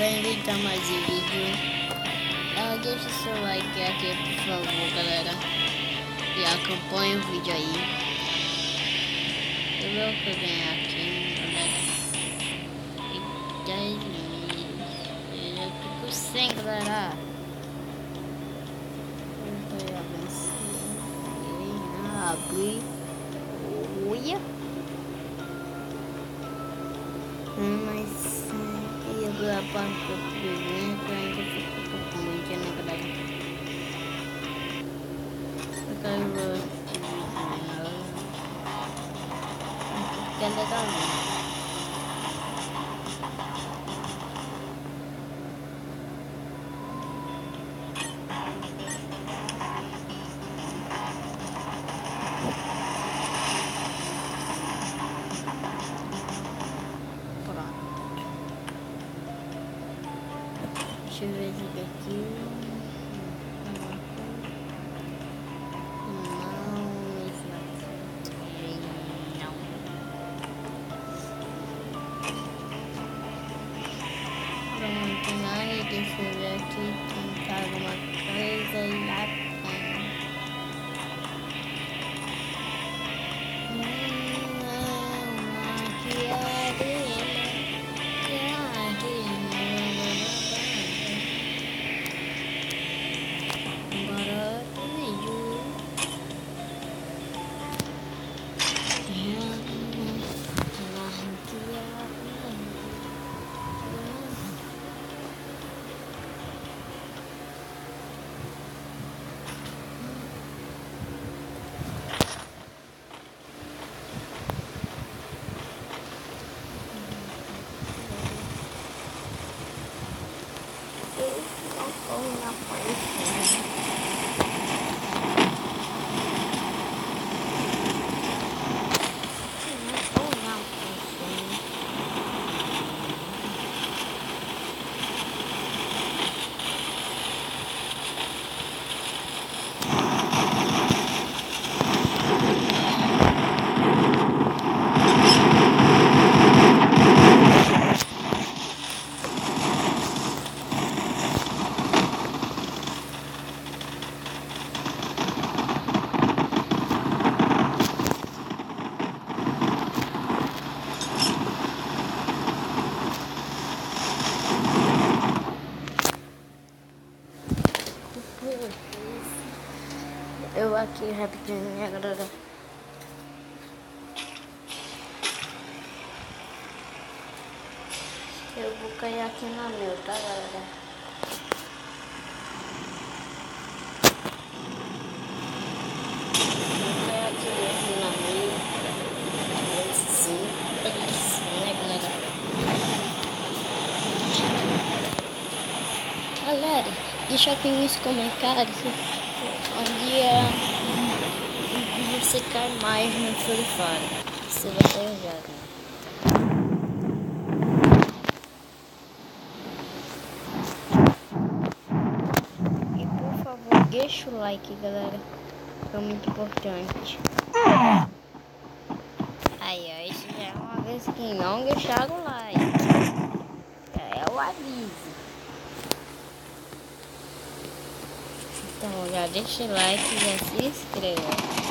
bem-vindo a mais um vídeo. Ah, deixa o seu like aqui, por favor, galera. E acompanhe o vídeo aí. Eu vou ganhar aqui, galera. E 10 mil. Eu fico sem, galera. Vou avançar. Abrir. Eu vou a parte do primeiro que ainda fica um pouco muito, né, galera? Eu quero ver esse vídeo, Fica legal, né? you Thank you. Rapidinho, né, galera? Eu vou cair aqui na meu, tá, galera? Galera, deixa aqui nos comentários onde é quer mais no Fire. Se você joga. E por favor, deixa o like, galera. É muito importante. Aí, ó, isso já é uma vez que não deixaram o like. É o aviso. Então já deixa o like e já se inscreva.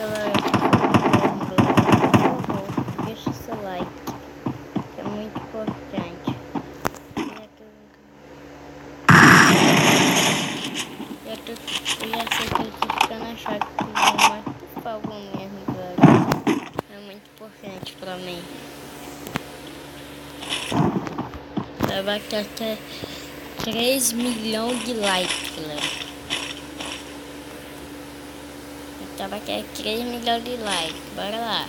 Galera, favor, deixa seu like, que é muito importante. Já eu já sei que eu tô ficando achado mas por favor mesmo, galera. É muito importante pra mim. Vai bater até 3 milhões de likes, galera. Tava é 3 milhões de likes. Bora lá.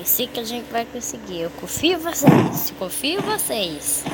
Esse que a gente vai conseguir. Eu confio em vocês. Confio em vocês.